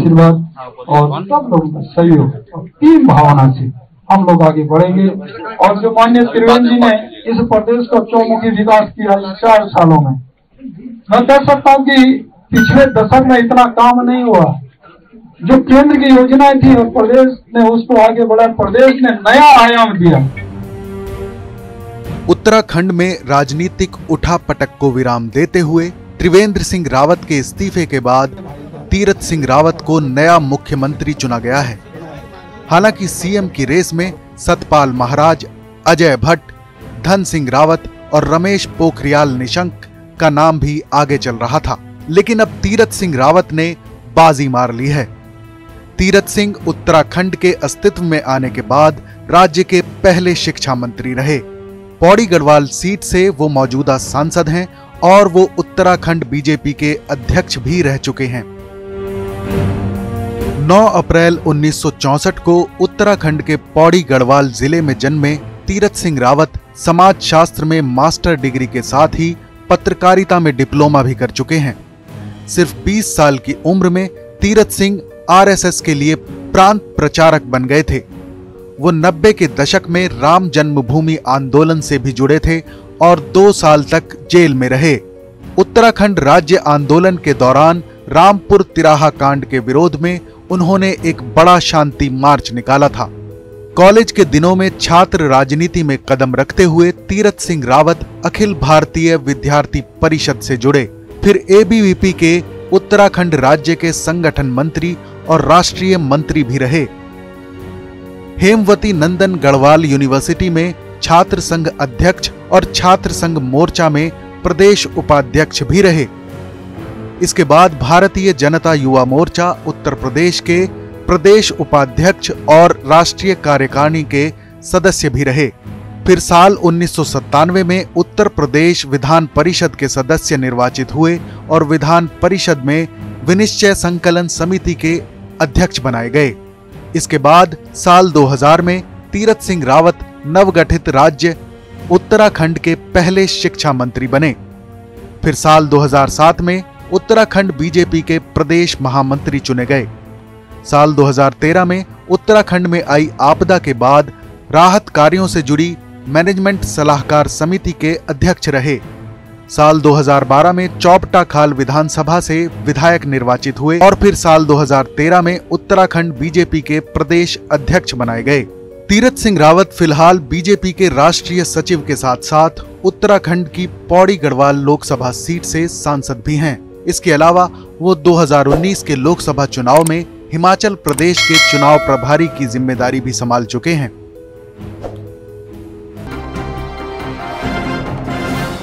आशीर्वाद और सब लोगों का सहयोग। और टीम भावना से हम लोग आगे बढ़ेंगे। और जो मान्य त्रिवेंद्र जी ने इस प्रदेश का चौमुखी विकास किया चार सालों में। मैं कह सकता हूँ कि पिछले दशक में इतना काम नहीं हुआ। जो केंद्र की योजनाएँ थी और प्रदेश ने उसको आगे बढ़ाया प्रदेश ने नया आयाम दिया। उत्तराखंड में राजनीतिक उठापटक को विराम देते हुए त्रिवेंद्र सिंह रावत के इस्तीफे के बाद तीरथ सिंह रावत को नया मुख्यमंत्री चुना गया है। हालाँकि सीएम की रेस में सतपाल महाराज, अजय भट्ट, धन सिंह रावत और रमेश पोखरियाल निशंक का नाम भी आगे चल रहा था, लेकिन अब तीरथ सिंह रावत ने बाजी मार ली है। तीरथ सिंह उत्तराखंड के अस्तित्व में आने के बाद राज्य के पहले शिक्षा मंत्री रहे। पौड़ी गढ़वाल सीट से वो मौजूदा सांसद हैं और वो उत्तराखंड बीजेपी के अध्यक्ष भी रह चुके हैं। 9 अप्रैल 1964 को उत्तराखंड के पौड़ी गढ़वाल ज़िले में जन्मे तीरथ सिंह रावत समाज शास्त्र में मास्टर डिग्री के साथ ही पत्रकारिता में डिप्लोमा भी कर चुके हैं। सिर्फ़ 20 साल की उम्र में तीरथ सिंह आरएसएस के लिए प्रांत प्रचारक बन गए थे। वो नब्बे के दशक में राम जन्मभूमि आंदोलन से भी जुड़े थे और दो साल तक जेल में रहे। उत्तराखंड राज्य आंदोलन के दौरान रामपुर तिराहा कांड के विरोध में उन्होंने एक बड़ा शांति मार्च निकाला था। कॉलेज के दिनों में छात्र राजनीति में कदम रखते हुए तीरथ सिंह रावत अखिल भारतीय विद्यार्थी परिषद से जुड़े। फिर एबीवीपी के उत्तराखंड राज्य के संगठन मंत्री और राष्ट्रीय मंत्री भी रहे। हेमवती नंदन गढ़वाल यूनिवर्सिटी में छात्र संघ अध्यक्ष और छात्र संघ मोर्चा में प्रदेश उपाध्यक्ष भी रहे। इसके बाद भारतीय जनता युवा मोर्चा उत्तर प्रदेश के प्रदेश उपाध्यक्ष और राष्ट्रीय कार्यकारिणी के सदस्य भी रहे। फिर साल उन्नीस सौ सत्तानवे में उत्तर प्रदेश विधान परिषद के सदस्य निर्वाचित हुए और विधान परिषद में विनिश्चय संकलन समिति के अध्यक्ष बनाए गए। इसके बाद साल 2000 में तीरथ सिंह रावत नवगठित राज्य उत्तराखंड के पहले शिक्षा मंत्री बने। फिर साल 2007 में उत्तराखंड बीजेपी के प्रदेश महामंत्री चुने गए। साल 2013 में उत्तराखंड में आई आपदा के बाद राहत कार्यों से जुड़ी मैनेजमेंट सलाहकार समिति के अध्यक्ष रहे। साल 2012 में चौपटा खाल विधानसभा से विधायक निर्वाचित हुए और फिर साल 2013 में उत्तराखंड बीजेपी के प्रदेश अध्यक्ष बनाए गए। तीरथ सिंह रावत फ़िलहाल बीजेपी के राष्ट्रीय सचिव के साथ साथ उत्तराखंड की पौड़ी गढ़वाल लोकसभा सीट से सांसद भी हैं। इसके अलावा वो 2019 के लोकसभा चुनाव में हिमाचल प्रदेश के चुनाव प्रभारी की ज़िम्मेदारी भी संभाल चुके हैं।